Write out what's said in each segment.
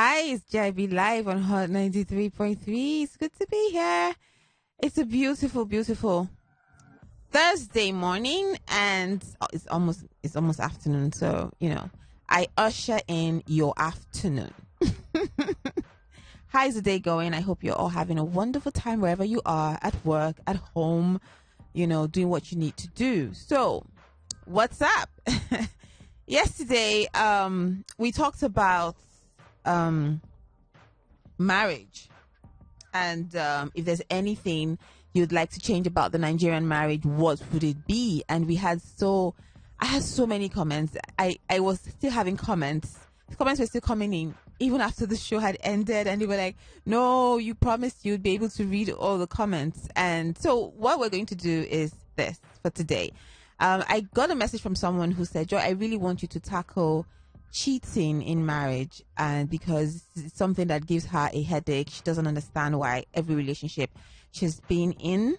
Hi, it's JIB live on Hot 93.3. It's good to be here. It's a beautiful, beautiful Thursday morning and it's almost it's almost afternoon, so you know, I usher in your afternoon. How's the day going? I hope you're all having a wonderful time wherever you are, at work, at home, you know, doing what you need to do. So, what's up? Yesterday, um, we talked about um, marriage and um, if there's anything you'd like to change about the Nigerian marriage, what would it be? And we had so, I had so many comments. I, I was still having comments. Comments were still coming in even after the show had ended and they were like, no, you promised you'd be able to read all the comments. And so what we're going to do is this for today. Um, I got a message from someone who said, Joy, I really want you to tackle cheating in marriage and because it's something that gives her a headache she doesn't understand why every relationship she's been in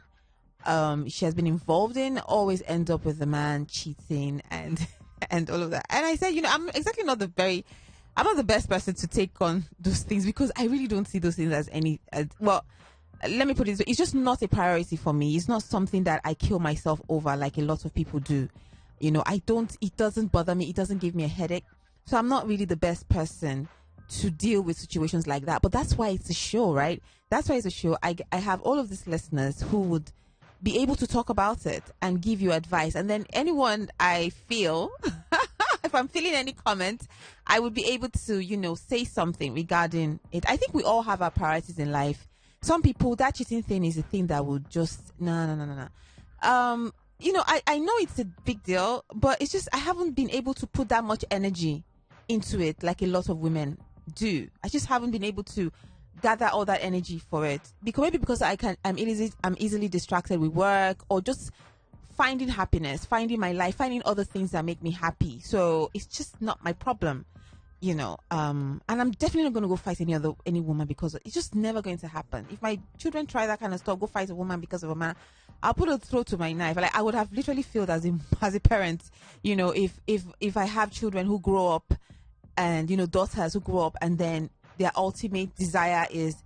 um she has been involved in always ends up with the man cheating and and all of that. And i said you know i'm exactly not the very i'm not the best person to take on those things because i really don't see those things as any as, well let me put it this way it's just not a priority for me. It's not something that i kill myself over like a lot of people do. You know i don't it doesn't bother me. It doesn't give me a headache so I'm not really the best person to deal with situations like that. But that's why it's a show, right? That's why it's a show. I, I have all of these listeners who would be able to talk about it and give you advice. And then anyone I feel, if I'm feeling any comment, I would be able to, you know, say something regarding it. I think we all have our priorities in life. Some people, that cheating thing is a thing that would just, no, no, no, no, no. Um, you know, I, I know it's a big deal, but it's just, I haven't been able to put that much energy into it like a lot of women do. I just haven't been able to gather all that energy for it because maybe because I can I'm easily I'm easily distracted with work or just finding happiness, finding my life, finding other things that make me happy. So it's just not my problem, you know. Um, and I'm definitely not going to go fight any other any woman because it's just never going to happen. If my children try that kind of stuff, go fight a woman because of a man, I'll put a throat to my knife. Like I would have literally failed as a as a parent, you know, if if if I have children who grow up and you know daughters who grow up and then their ultimate desire is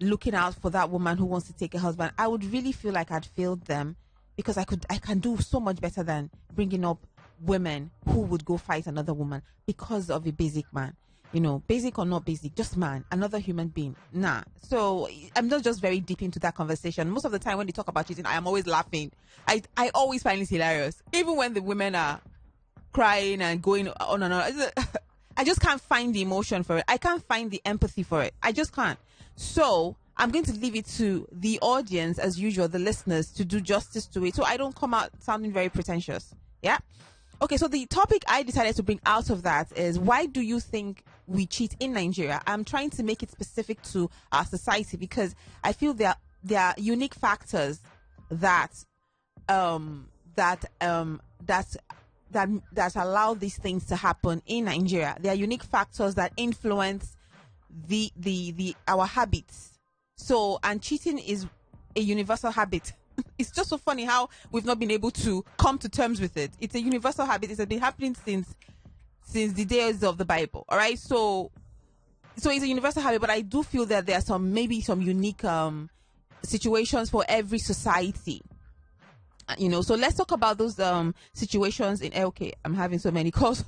looking out for that woman who wants to take a husband. I would really feel like i'd failed them because i could i can do so much better than bringing up women who would go fight another woman because of a basic man. You know basic or not basic just man another human being. Nah. So i'm not just very deep into that conversation. Most of the time when they talk about cheating i am always laughing. I i always find it hilarious. Even when the women are crying and going on and on I just can't find the emotion for it. I can't find the empathy for it. I just can't. So I'm going to leave it to the audience, as usual, the listeners, to do justice to it. So I don't come out sounding very pretentious. Yeah. Okay. So the topic I decided to bring out of that is why do you think we cheat in Nigeria? I'm trying to make it specific to our society because I feel there there are unique factors that um that um that that that allow these things to happen in Nigeria. There are unique factors that influence the the the our habits. So and cheating is a universal habit. it's just so funny how we've not been able to come to terms with it. It's a universal habit. It's been happening since since the days of the Bible. All right, so so it's a universal habit, but I do feel that there are some maybe some unique um situations for every society you know so let's talk about those um situations in okay i'm having so many calls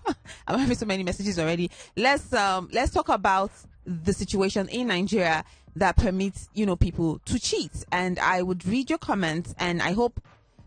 i'm having so many messages already let's um let's talk about the situation in nigeria that permits you know people to cheat and i would read your comments and i hope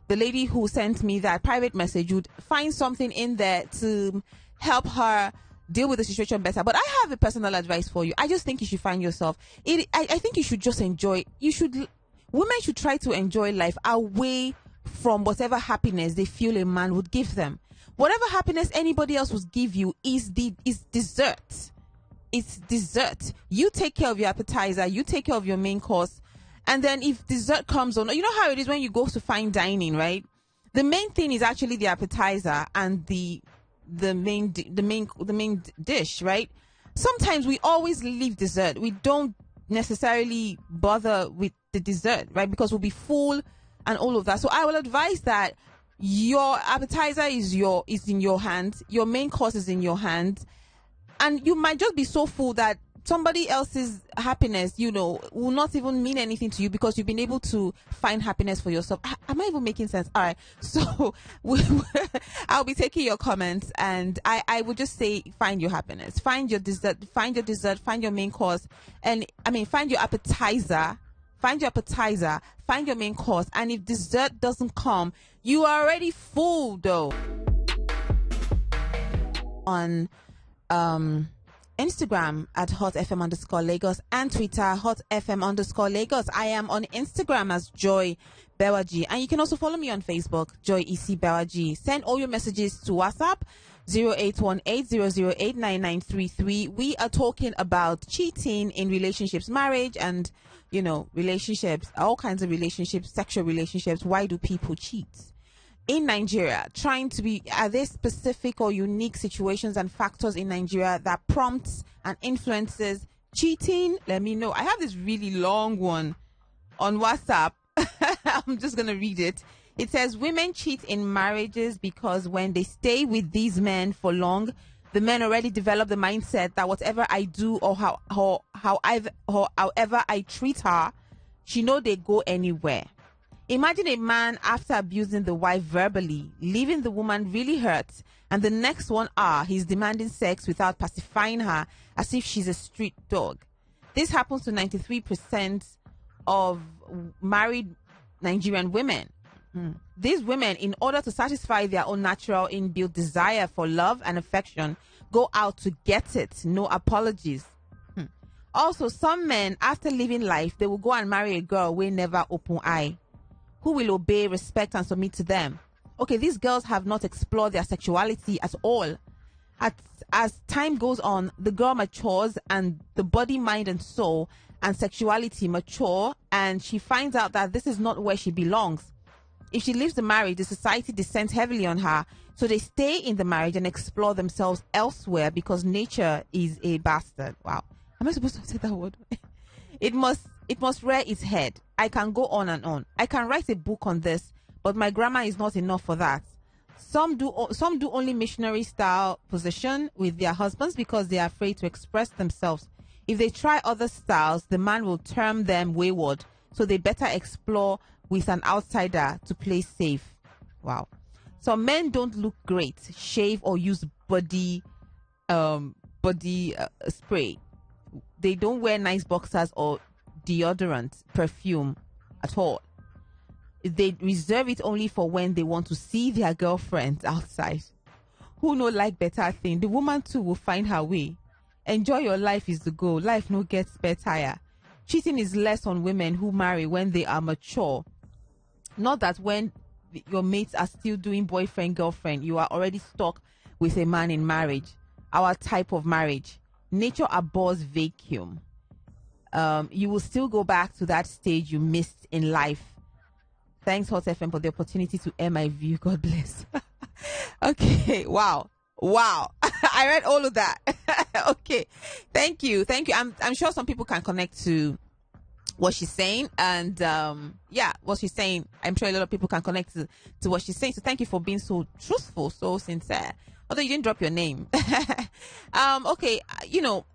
the lady who sent me that private message would find something in there to help her deal with the situation better. But I have a personal advice for you. I just think you should find yourself. It, I, I think you should just enjoy. You should. Women should try to enjoy life away from whatever happiness they feel a man would give them. Whatever happiness anybody else would give you is the is dessert. It's dessert. You take care of your appetizer, you take care of your main course, and then if dessert comes on, you know how it is when you go to fine dining, right? The main thing is actually the appetizer and the the main the main the main dish, right? Sometimes we always leave dessert. We don't necessarily bother with the dessert, right? Because we'll be full and all of that. So I will advise that your appetizer is your is in your hands, your main course is in your hands, and you might just be so full that somebody else's happiness, you know, will not even mean anything to you because you've been able to find happiness for yourself. Am I even making sense? All right. So I'll be taking your comments and I, I would just say find your happiness, find your dessert, find your dessert, find your main course. And I mean, find your appetizer, find your appetizer, find your main course. And if dessert doesn't come, you are already full though. On, um, Instagram at Hot FM underscore Lagos and Twitter Hot FM underscore Lagos. I am on Instagram as Joy Bewaji. And you can also follow me on Facebook, Joy Isi Bewaji. Send all your messages to WhatsApp 0818 We are talking about cheating in relationships, marriage and, you know, relationships, all kinds of relationships, sexual relationships. Why do people cheat? in Nigeria, trying to be, are there specific or unique situations and factors in Nigeria that prompts and influences cheating? Let me know. I have this really long one on WhatsApp. I'm just going to read it. It says women cheat in marriages because when they stay with these men for long, the men already develop the mindset that whatever I do or how, how, how I've, or however I treat her, she know they go anywhere. Imagine a man after abusing the wife verbally, leaving the woman really hurt, and the next one hour he's demanding sex without pacifying her as if she's a street dog. This happens to 93% of married Nigerian women. Hmm. These women, in order to satisfy their own natural inbuilt desire for love and affection, go out to get it, no apologies. Hmm. Also, some men, after living life, they will go and marry a girl we never open eye who will obey, respect, and submit to them. Okay, these girls have not explored their sexuality at all. At, as time goes on, the girl matures and the body, mind, and soul and sexuality mature, and she finds out that this is not where she belongs. If she leaves the marriage, the society descends heavily on her. So they stay in the marriage and explore themselves elsewhere because nature is a bastard. Wow. Am I supposed to say that word? it must it must rear its head. I can go on and on. I can write a book on this, but my grammar is not enough for that. Some do some do only missionary style position with their husbands because they are afraid to express themselves. If they try other styles, the man will term them wayward. So they better explore with an outsider to play safe. Wow. Some men don't look great, shave or use body um body uh, spray. They don't wear nice boxers or deodorant, perfume at all. They reserve it only for when they want to see their girlfriends outside. Who know like better thing? The woman too will find her way. Enjoy your life is the goal. Life no gets better. Cheating is less on women who marry when they are mature. Not that when your mates are still doing boyfriend girlfriend, you are already stuck with a man in marriage. Our type of marriage. Nature abhors vacuum um, you will still go back to that stage you missed in life. Thanks, Hot FM, for the opportunity to air my view. God bless. okay, wow. Wow. I read all of that. okay. Thank you. Thank you. I'm I'm sure some people can connect to what she's saying and um yeah, what she's saying. I'm sure a lot of people can connect to, to what she's saying. So thank you for being so truthful, so sincere. Although you didn't drop your name. um okay, you know,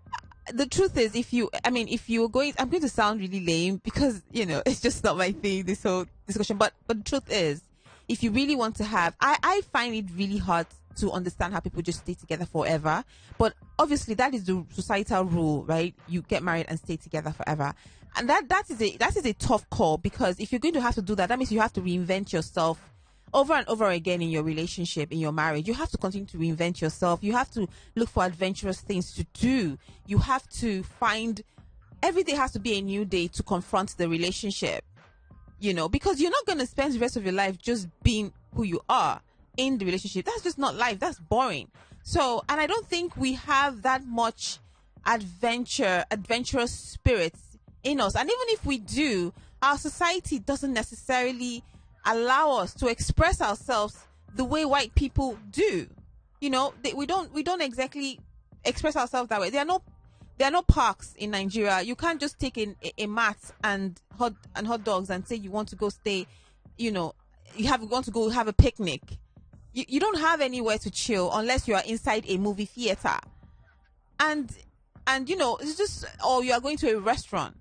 the truth is, if you, I mean, if you're going, I'm going to sound really lame because, you know, it's just not my thing, this whole discussion. But, but the truth is, if you really want to have, I, I find it really hard to understand how people just stay together forever. But obviously that is the societal rule, right? You get married and stay together forever. And that, that is a, that is a tough call because if you're going to have to do that, that means you have to reinvent yourself over and over again in your relationship, in your marriage, you have to continue to reinvent yourself. You have to look for adventurous things to do. You have to find every day has to be a new day to confront the relationship. You know, because you're not going to spend the rest of your life just being who you are in the relationship. That's just not life. That's boring. So, and I don't think we have that much adventure, adventurous spirits in us. And even if we do, our society doesn't necessarily allow us to express ourselves the way white people do. You know, they, we don't we don't exactly express ourselves that way. There are no there are no parks in Nigeria. You can't just take a, a mat and hot and hot dogs and say you want to go stay. You know, you have you want to go have a picnic. You, you don't have anywhere to chill unless you are inside a movie theater. And and you know, it's just, or you are going to a restaurant.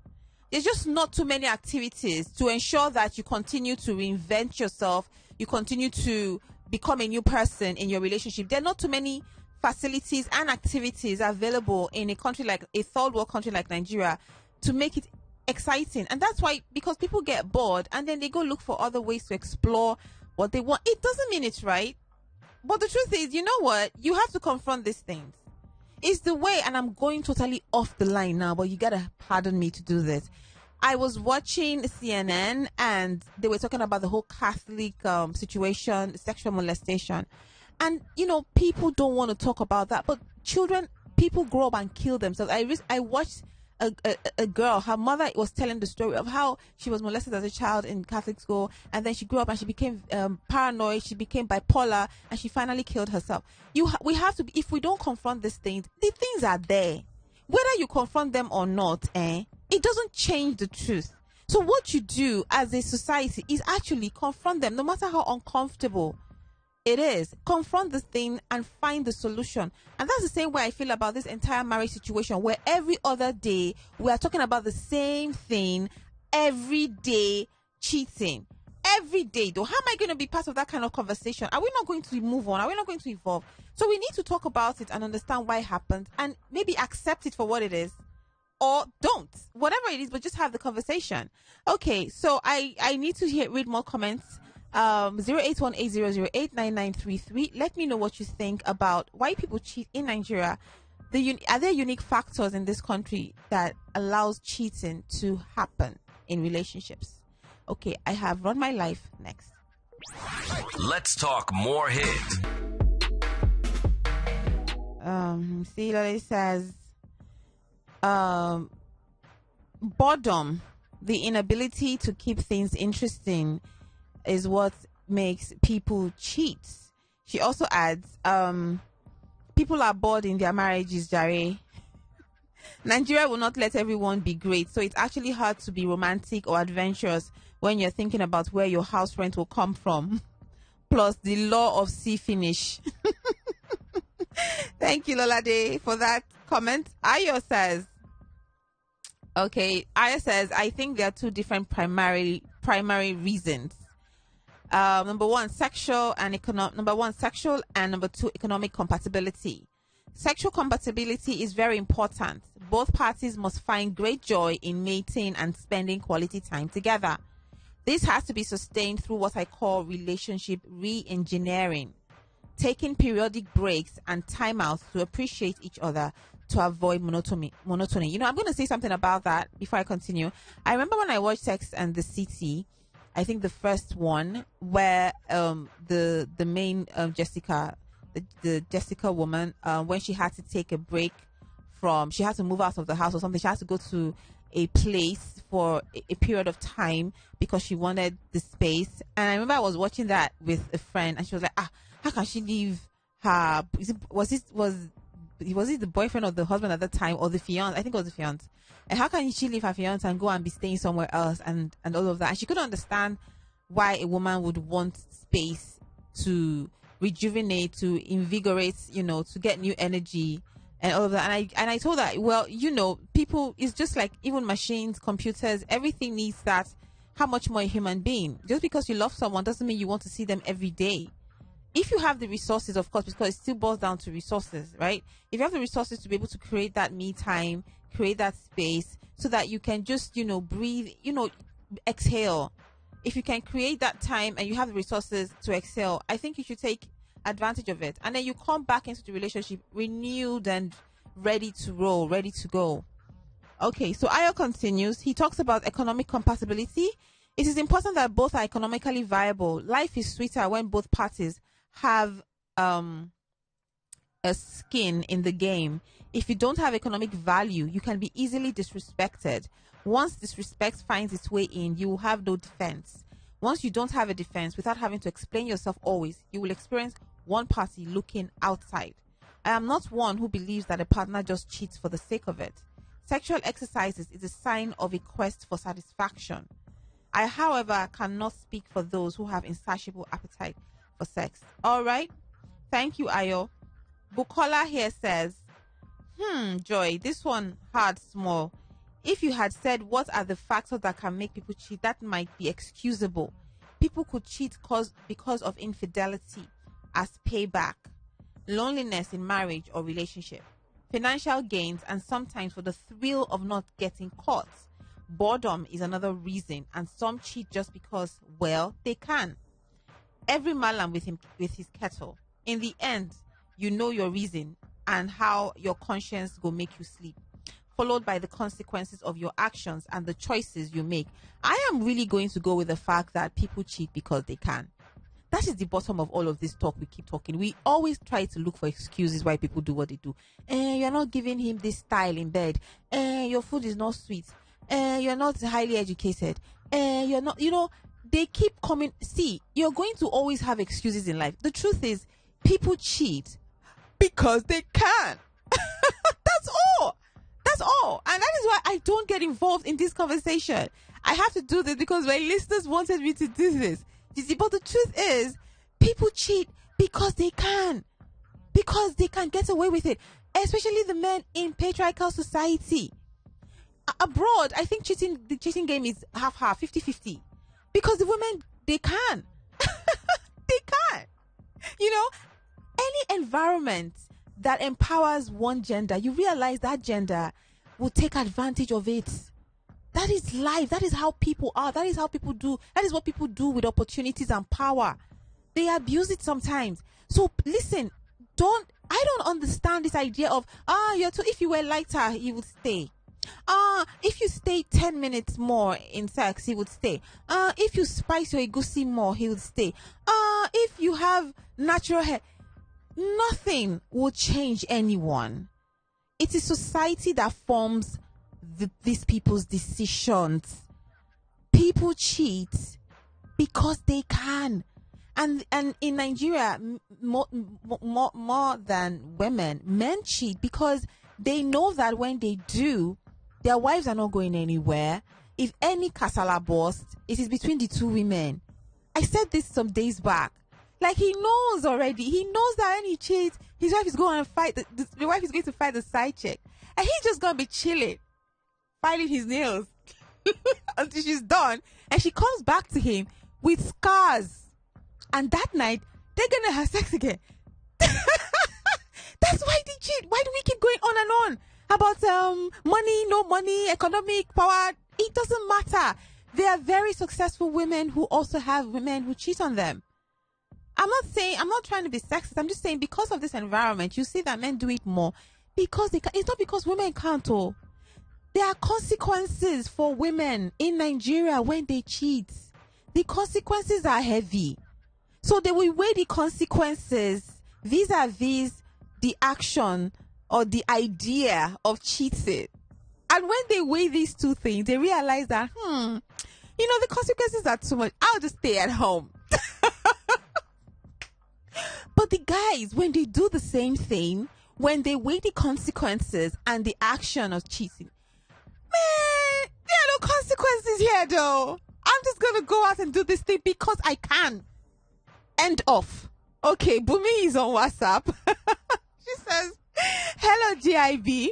There's just not too many activities to ensure that you continue to reinvent yourself, you continue to become a new person in your relationship. There are not too many facilities and activities available in a country like a third world country like Nigeria to make it exciting. And that's why, because people get bored and then they go look for other ways to explore what they want. It doesn't mean it's right. But the truth is, you know what? You have to confront these things. It's the way, and I'm going totally off the line now, but you gotta pardon me to do this. I was watching CNN and they were talking about the whole Catholic um, situation, sexual molestation. And, you know, people don't want to talk about that, but children, people grow up and kill themselves. I, I watched a, a, a, girl, her mother was telling the story of how she was molested as a child in Catholic school, and then she grew up and she became um, paranoid, she became bipolar, and she finally killed herself. You, ha- we have to, if we don't confront these things, the things are there. Whether you confront them or not, eh, it doesn't change the truth. So what you do as a society is actually confront them, no matter how uncomfortable it is. Confront the thing and find the solution. And that's the same way I feel about this entire marriage situation where every other day we are talking about the same thing every day cheating. Every day though. How am I going to be part of that kind of conversation? Are we not going to move on? Are we not going to evolve? So we need to talk about it and understand why it happened and maybe accept it for what it is or don't. Whatever it is but just have the conversation. Okay so i i need to hear, read more comments. Um 081800899933 let me know what you think about why people cheat in nigeria. The are there unique factors in this country that allows cheating to happen in relationships? Okay i have run my life next. Let's talk more hit. Um see Lily says um boredom the inability to keep things interesting is what makes people cheat. She also adds, um, people are bored in their marriages, Jare. Nigeria will not let everyone be great, so it's actually hard to be romantic or adventurous when you're thinking about where your house rent will come from. Plus the law of sea finish. Thank you, Lola Day, for that comment. Ayo says, okay, Ayo says, I think there are two different primary primary reasons um, number one, sexual and economic. Number one, sexual and number two, economic compatibility. Sexual compatibility is very important. Both parties must find great joy in mating and spending quality time together. This has to be sustained through what I call relationship re-engineering, taking periodic breaks and timeouts to appreciate each other to avoid monotony. Monotony. You know, I'm going to say something about that before I continue. I remember when I watched Sex and the City I think the first one where um, the the main um, Jessica, the, the Jessica woman, uh, when she had to take a break from, she had to move out of the house or something. She had to go to a place for a, period of time because she wanted the space. And I remember I was watching that with a friend, and she was like, "Ah, how can she leave her? It, was it was was it the boyfriend or the husband at the time or the fiance? I think it was the fiance. And how can she leave her fiance and go and be staying somewhere else and and all of that? And she couldn't understand why a woman would want space to rejuvenate, to invigorate, you know, to get new energy and all of that. And I and I told her, well, you know, people it's just like even machines, computers, everything needs that. How much more a human being? Just because you love someone doesn't mean you want to see them every day if you have the resources, of course, because it still boils down to resources, right? If you have the resources to be able to create that me time, create that space so that you can just, you know, breathe, you know, exhale. If you can create that time and you have the resources to exhale, I think you should take advantage of it. And then you come back into the relationship renewed and ready to roll, ready to go. Okay, so Ayo continues. He talks about economic compatibility. It is important that both are economically viable. Life is sweeter when both parties have um, a skin in the game. If you don't have economic value, you can be easily disrespected. Once disrespect finds its way in, you will have no defense. Once you don't have a defense without having to explain yourself always, you will experience one party looking outside. I am not one who believes that a partner just cheats for the sake of it. Sexual exercises is a sign of a quest for satisfaction. I, however, cannot speak for those who have insatiable appetite for sex. All right. Thank you, Ayo. Bukola here says, Hmm, Joy, this one hard small. If you had said what are the factors that can make people cheat, that might be excusable. People could cheat cause because of infidelity as payback, loneliness in marriage or relationship, financial gains, and sometimes for the thrill of not getting caught. Boredom is another reason, and some cheat just because, well, they can. Every malam with him with his kettle. In the end, you know your reason and how your conscience will make you sleep followed by the consequences of your actions and the choices you make. I am really going to go with the fact that people cheat because they can. That is the bottom of all of this talk we keep talking. We always try to look for excuses why people do what they do. Eh, you're not giving him this style in bed. Eh, your food is not sweet. Eh, you're not highly educated. Eh, you're not, you know, they keep coming. See, you're going to always have excuses in life. The truth is, people cheat because they can. That's all. That's all. And that is why I don't get involved in this conversation. I have to do this because my listeners wanted me to do this. You see, but the truth is, people cheat because they can. Because they can get away with it. Especially the men in patriarchal society. Abroad, I think cheating the cheating game is half half, 50 50. Because the women they can. they can. You know, any environment that empowers one gender, you realize that gender will take advantage of it. That is life. That is how people are. That is how people do. That is what people do with opportunities and power. They abuse it sometimes. So listen, don't. I don't understand this idea of ah, you're too. If you were lighter, he would stay. Ah, if you stay ten minutes more in sex, he would stay. Ah, if you spice your egusi more, he would stay. Ah, if you have natural hair, nothing will change anyone. It is society that forms the, these people's decisions. People cheat because they can. And and in Nigeria, more, more, more than women, men cheat because they know that when they do, their wives are not going anywhere. If any casala bursts, it is between the two women. I said this some days back. Like he knows already. He knows that when he cheats, his wife is going to fight. The, the, the wife is going to fight the side chick, and he's just gonna be chilling, filing his nails until she's done, and she comes back to him with scars. And that night, they're gonna have sex again. That's why they cheat. Why do we keep going on and on about um money, no money, economic power? It doesn't matter. There are very successful women who also have women who cheat on them. I'm not saying I'm not trying to be sexist. I'm just saying because of this environment, you see that men do it more because they can, it's not because women can't. Oh, there are consequences for women in Nigeria when they cheat. The consequences are heavy, so they will weigh the consequences vis-a-vis the action or the idea of cheating. And when they weigh these two things, they realize that hmm, you know, the consequences are too much. I'll just stay at home. But the guys, when they do the same thing, when they weigh the consequences and the action of cheating, man, there are no consequences here though. I'm just gonna go out and do this thing because I can. End off. Okay, Bumi is on WhatsApp. she says, Hello, JIB.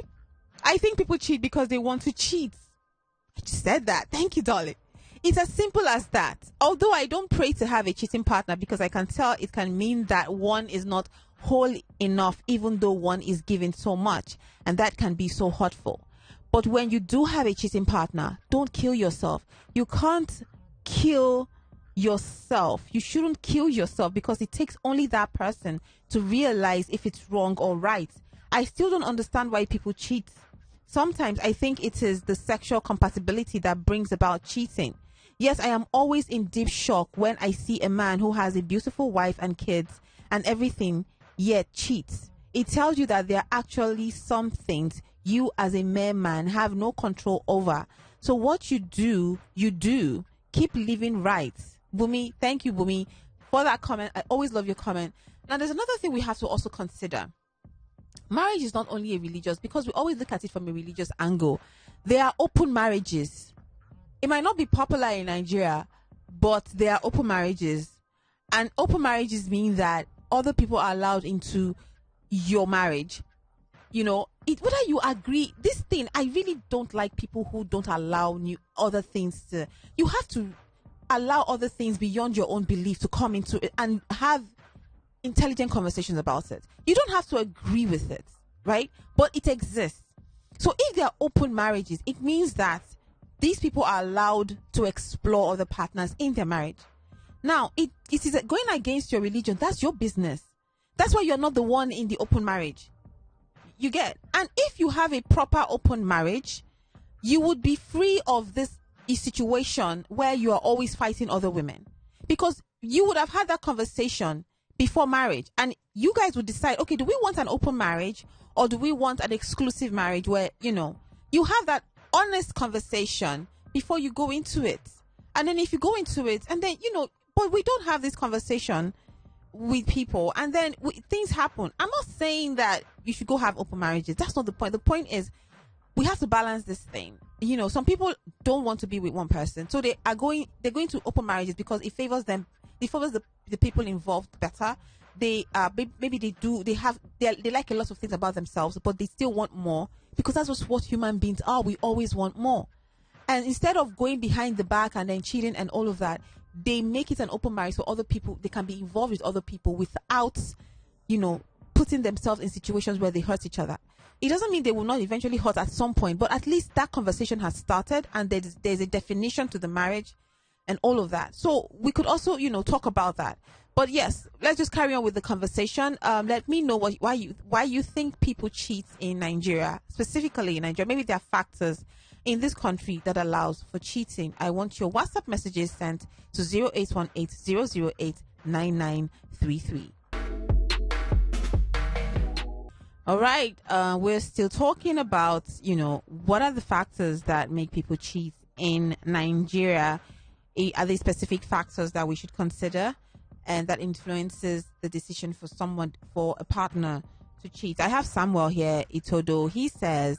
I think people cheat because they want to cheat. I just said that. Thank you, darling. It's as simple as that. Although I don't pray to have a cheating partner because I can tell it can mean that one is not whole enough, even though one is giving so much, and that can be so hurtful. But when you do have a cheating partner, don't kill yourself. You can't kill yourself. You shouldn't kill yourself because it takes only that person to realize if it's wrong or right. I still don't understand why people cheat. Sometimes I think it is the sexual compatibility that brings about cheating. Yes, I am always in deep shock when I see a man who has a beautiful wife and kids and everything, yet cheats. It tells you that there are actually some things you, as a mere man, have no control over. So, what you do, you do. Keep living right. Bumi, thank you, Bumi, for that comment. I always love your comment. Now, there's another thing we have to also consider. Marriage is not only a religious, because we always look at it from a religious angle. There are open marriages it might not be popular in Nigeria, but there are open marriages. And open marriages mean that other people are allowed into your marriage. you know, it, whether you agree, this thing, I really don't like people who don't allow new other things to, you have to allow other things beyond your own belief to come into it and have intelligent conversations about it. You don't have to agree with it, right? But it exists. So if there are open marriages, it means that these people are allowed to explore other partners in their marriage. Now, it, it is going against your religion. That's your business. That's why you're not the one in the open marriage. You get. And if you have a proper open marriage, you would be free of this situation where you are always fighting other women. Because you would have had that conversation before marriage and you guys would decide, okay, do we want an open marriage or do we want an exclusive marriage where, you know, you have that honest conversation before you go into it. And then if you go into it and then, you know, but we don't have this conversation with people and then we, things happen. I'm not saying that you should go have open marriages. That's not the point. The point is we have to balance this thing. You know, some people don't want to be with one person. So they are going they're going to open marriages because it favors them it the, the people involved better. They uh maybe they do they have they, they like a lot of things about themselves, but they still want more because that's just what human beings are. We always want more. And instead of going behind the back and then cheating and all of that, they make it an open marriage so other people they can be involved with other people without, you know, putting themselves in situations where they hurt each other. It doesn't mean they will not eventually hurt at some point, but at least that conversation has started and there's there's a definition to the marriage and all of that. So we could also, you know, talk about that. But yes, let's just carry on with the conversation. Um, let me know what, why you why you think people cheat in Nigeria, specifically in Nigeria. Maybe there are factors in this country that allows for cheating. I want your WhatsApp messages sent to 818 008 9933. All right, uh, we're still talking about, you know, what are the factors that make people cheat in Nigeria? Are there specific factors that we should consider and that influences the decision for someone, for a partner to cheat? I have Samuel here, Itodo. He says,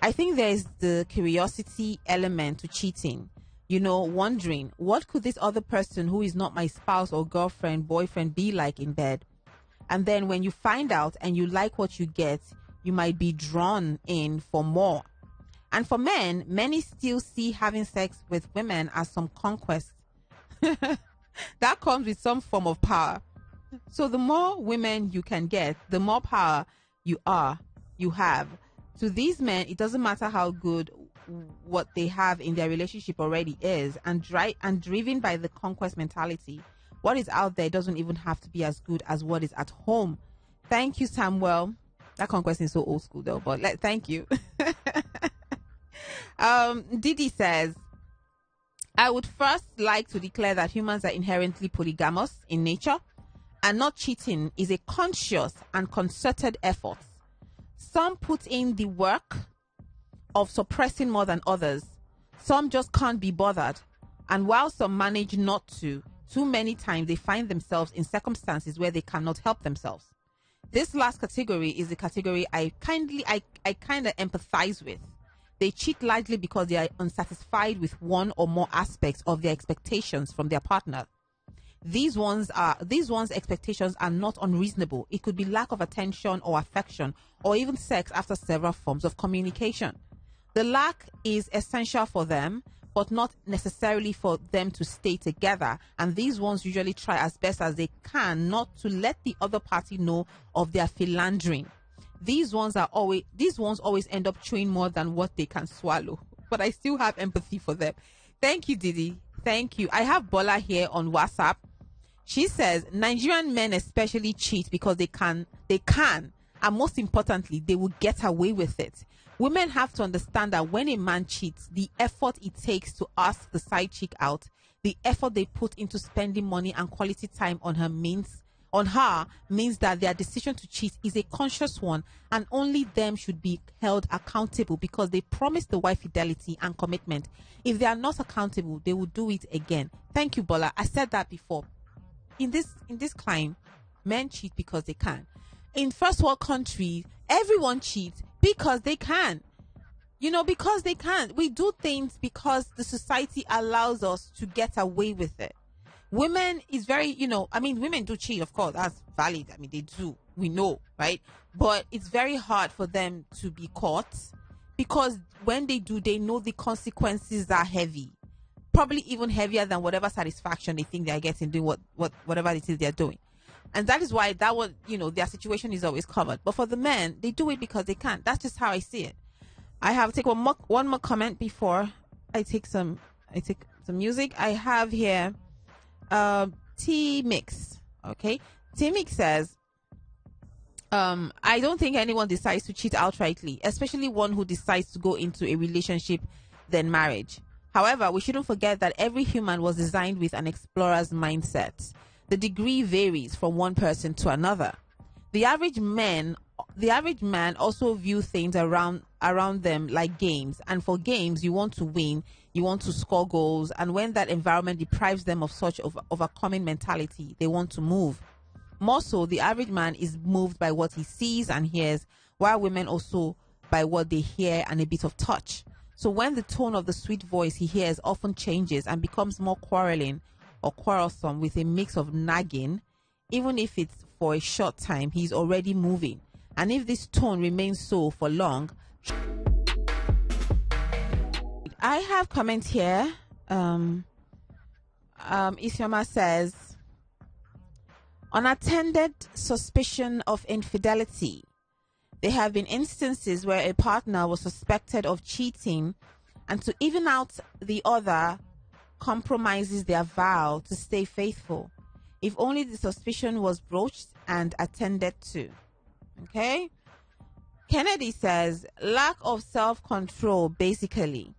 I think there's the curiosity element to cheating. You know, wondering what could this other person who is not my spouse or girlfriend, boyfriend be like in bed? And then when you find out and you like what you get, you might be drawn in for more. And for men, many still see having sex with women as some conquest. that comes with some form of power. So the more women you can get, the more power you are, you have to these men, it doesn't matter how good what they have in their relationship already is, and dry and driven by the conquest mentality. What is out there doesn't even have to be as good as what is at home. Thank you, Samuel. That conquest is so old school though, but let, thank you. um, Didi says, I would first like to declare that humans are inherently polygamous in nature, and not cheating is a conscious and concerted effort some put in the work of suppressing more than others. Some just can't be bothered. And while some manage not to, too many times they find themselves in circumstances where they cannot help themselves. This last category is the category I kindly I, I kind of empathize with. They cheat largely because they are unsatisfied with one or more aspects of their expectations from their partner. These ones are these ones expectations are not unreasonable. It could be lack of attention or affection or even sex after several forms of communication. The lack is essential for them but not necessarily for them to stay together. And these ones usually try as best as they can not to let the other party know of their philandering these ones are always these ones always end up chewing more than what they can swallow but i still have empathy for them. Thank you didi. Thank you. I have bola here on whatsapp. She says Nigerian men especially cheat because they can, they can, and most importantly, they will get away with it. Women have to understand that when a man cheats, the effort it takes to ask the side chick out, the effort they put into spending money and quality time on her means on her means that their decision to cheat is a conscious one and only them should be held accountable because they promised the wife fidelity and commitment. If they are not accountable, they will do it again. Thank you, Bola. I said that before in this in this climb, men cheat because they can. In first world countries, everyone cheats because they can. You know, because they can. We do things because the society allows us to get away with it. Women is very, you know, I mean, women do cheat, of course, that's valid. I mean, they do, we know, right? But it's very hard for them to be caught because when they do, they know the consequences are heavy, probably even heavier than whatever satisfaction they think they are getting doing what, what whatever it is they're doing. And that is why that one, you know, their situation is always covered. But for the men, they do it because they can. That's just how I see it. I have take one more, one more comment before I take some I take some music. I have here uh, T Mix. Okay, T Mix says, um, I don't think anyone decides to cheat outrightly, especially one who decides to go into a relationship then marriage. However, we shouldn't forget that every human was designed with an explorer's mindset. The degree varies from one person to another. The average man the average man also view things around around them like games and for games you want to win you want to score goals and when that environment deprives them of such of overcoming mentality they want to move. More so the average man is moved by what he sees and hears while women also by what they hear and a bit of touch. So when the tone of the sweet voice he hears often changes and becomes more quarreling or quarrelsome with a mix of nagging even if it's for a short time he's already moving. And if this tone remains so for long, I have comments here. Um, um, Isioma says, unattended suspicion of infidelity. There have been instances where a partner was suspected of cheating, and to even out the other compromises their vow to stay faithful. If only the suspicion was broached and attended to. Okay. Kennedy says lack of self control, basically.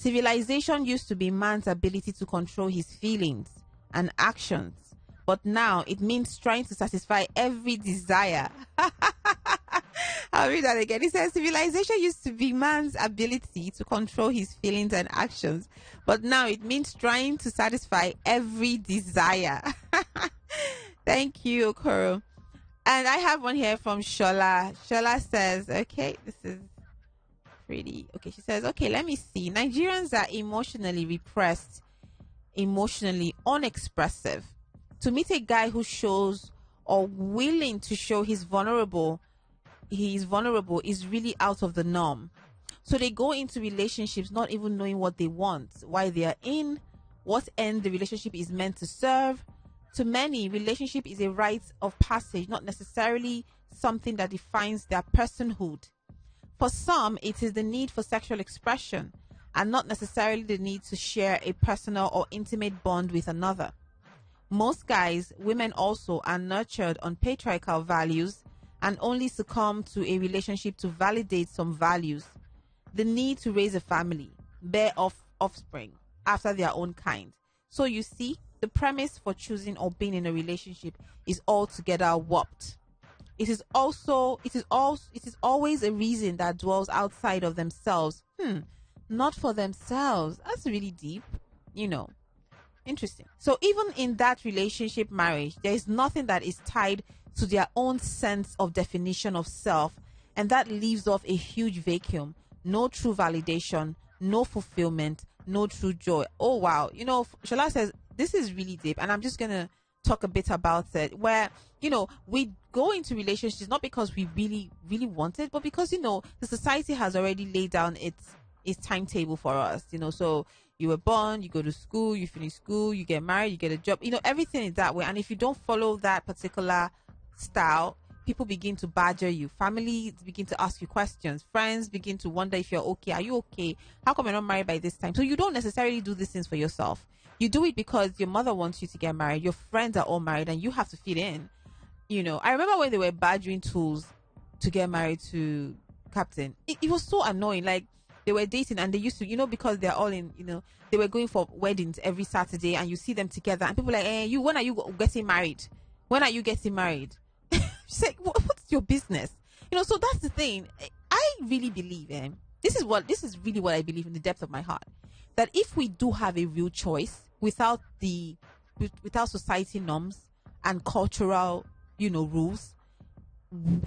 Civilization used to be man's ability to control his feelings and actions, but now it means trying to satisfy every desire. I'll read that again. He says civilization used to be man's ability to control his feelings and actions, but now it means trying to satisfy every desire. Thank you, Okoro. And I have one here from Shola. Shola says, okay, this is pretty. Okay, she says, okay, let me see. Nigerians are emotionally repressed, emotionally unexpressive. To meet a guy who shows or willing to show he's vulnerable, he's vulnerable is really out of the norm. So they go into relationships not even knowing what they want, why they are in, what end the relationship is meant to serve, to many, relationship is a rite of passage, not necessarily something that defines their personhood. For some, it is the need for sexual expression and not necessarily the need to share a personal or intimate bond with another. Most guys, women also, are nurtured on patriarchal values and only succumb to a relationship to validate some values. The need to raise a family, bear off offspring after their own kind. So you see, the premise for choosing or being in a relationship is altogether warped. It is also it is also it is always a reason that dwells outside of themselves. Hmm, not for themselves. That's really deep, you know. Interesting. So even in that relationship marriage, there is nothing that is tied to their own sense of definition of self, and that leaves off a huge vacuum. No true validation, no fulfillment, no true joy. Oh wow. You know, Shola says this is really deep, and I'm just gonna talk a bit about it. Where you know we go into relationships not because we really really want it, but because you know the society has already laid down its its timetable for us. You know, so you were born, you go to school, you finish school, you get married, you get a job. You know, everything is that way. And if you don't follow that particular style, people begin to badger you. family begin to ask you questions. Friends begin to wonder if you're okay. Are you okay? How come you're not married by this time? So you don't necessarily do these things for yourself. You do it because your mother wants you to get married. Your friends are all married, and you have to fit in. You know, I remember when they were badgering Toolz to get married to Captain. It, it was so annoying. Like they were dating, and they used to, you know, because they're all in, you know, they were going for weddings every Saturday, and you see them together, and people like, "Eh, you when are you getting married? When are you getting married?" She's like, what, "What's your business?" You know. So that's the thing. I really believe, eh, this is what this is really what I believe in the depth of my heart that if we do have a real choice without the without society norms and cultural you know rules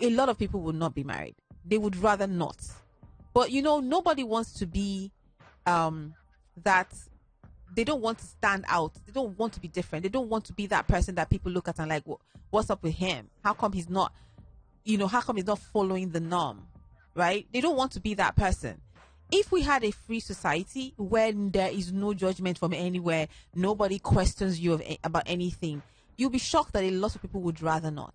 a lot of people would not be married they would rather not but you know nobody wants to be um that they don't want to stand out. They don't want to be different. They don't want to be that person that people look at and like, what's up with him? How come he's not, you know, how come he's not following the norm? Right? They don't want to be that person. If we had a free society where there is no judgment from anywhere, nobody questions you of, about anything, you'll be shocked that a lot of people would rather not.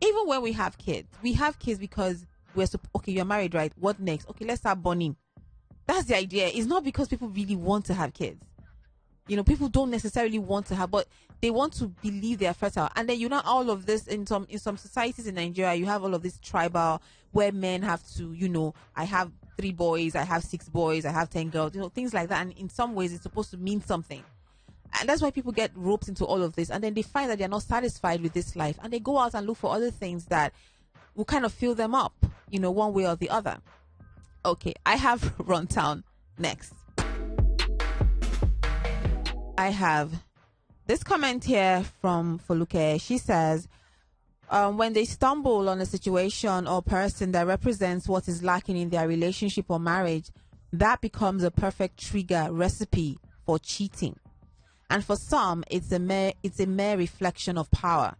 Even when we have kids, we have kids because we're okay. You're married, right? What next? Okay, let's start burning. That's the idea. It's not because people really want to have kids. You know, people don't necessarily want to have, but they want to believe they are fertile. And then you know all of this in some in some societies in Nigeria, you have all of this tribal where men have to, you know, I have three boys, I have six boys, I have ten girls, you know, things like that. And in some ways, it's supposed to mean something. And that's why people get roped into all of this. And then they find that they're not satisfied with this life. And they go out and look for other things that will kind of fill them up, you know, one way or the other. Okay, I have Runtown next. I have this comment here from Foluke. She says, um, when they stumble on a situation or person that represents what is lacking in their relationship or marriage, that becomes a perfect trigger recipe for cheating. And for some, it's a mere, it's a mere reflection of power.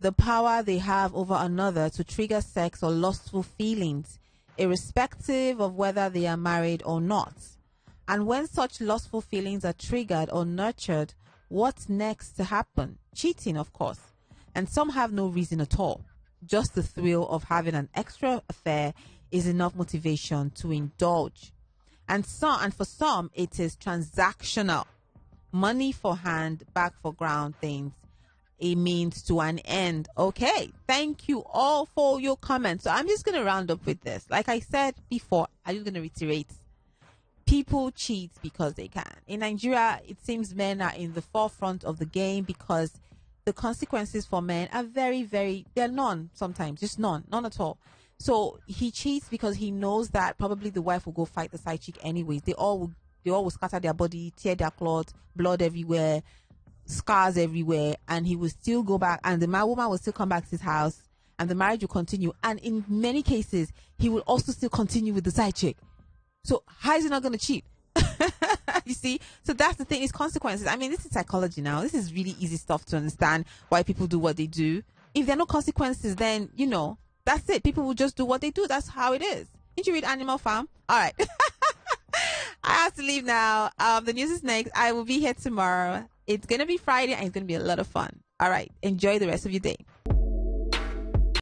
The power they have over another to trigger sex or lustful feelings irrespective of whether they are married or not. And when such lustful feelings are triggered or nurtured, what's next to happen? Cheating, of course. And some have no reason at all. Just the thrill of having an extra affair is enough motivation to indulge. And some, and for some, it is transactional. Money for hand, back for ground things a means to an end. Okay. Thank you all for your comments. So I'm just going to round up with this. Like I said before, I'm just going to reiterate. People cheat because they can. In Nigeria, it seems men are in the forefront of the game because the consequences for men are very, very, they're none sometimes, just none, none at all. So he cheats because he knows that probably the wife will go fight the side chick anyways. They all will, they all will scatter their body, tear their clothes, blood everywhere, scars everywhere, and he will still go back, and the man woman will still come back to his house, and the marriage will continue. And in many cases, he will also still continue with the side chick. So how is he not going to cheat? you see, so that's the thing. Is consequences. I mean, this is psychology now. This is really easy stuff to understand why people do what they do. If there are no consequences, then you know that's it. People will just do what they do. That's how it is. Did you read Animal Farm? All right. I have to leave now. Um, the news is next. I will be here tomorrow. It's to be Friday and it's to be a lot of fun. All right. Enjoy the rest of your day.